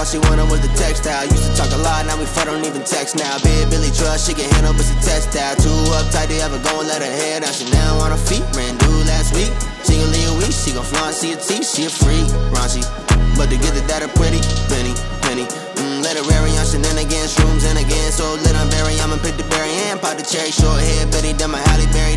all she wanted was the textile. Used to talk a lot, now we fuck, don't even text now. Big Billy trust, she can handle, but she test out. Too uptight, they ever go and let her hair down. She now on her feet, ran due last week. She gon' leave a week, she gon' flaunt, see a T, she a freak, raunchy. But to get the data pretty, penny, penny. Mm, vary on shenanigans, shrooms and again. So lit berry, I'ma pick the berry and pop the cherry. Short hair, Betty, done my Halle Berry,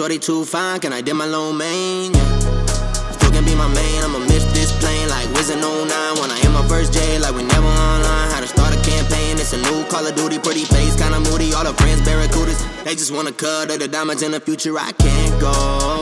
Shorty too fine, can I dip my low main? Yeah. Still can be my main, I'ma miss this plane like Wiz in 09 when I hit my first J, like we never online. How to start a campaign, it's a new Call of Duty, pretty face, kinda moody. All the friends barracudas, they just wanna cut the diamonds in the future. I can't go.